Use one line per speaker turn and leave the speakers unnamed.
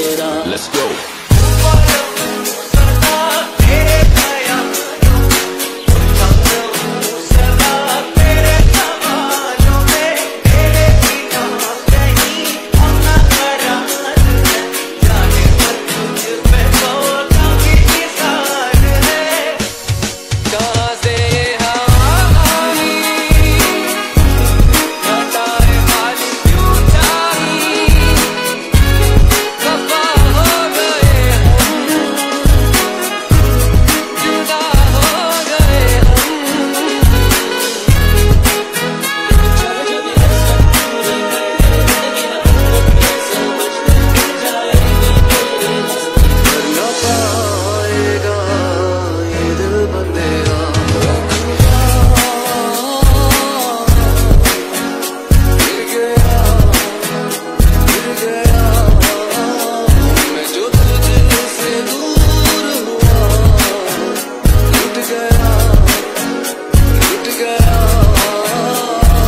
it up. Let's go.